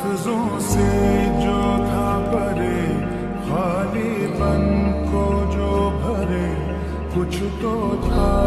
लफ्जों से जो था परे खाली बन को जो भरे कुछ तो था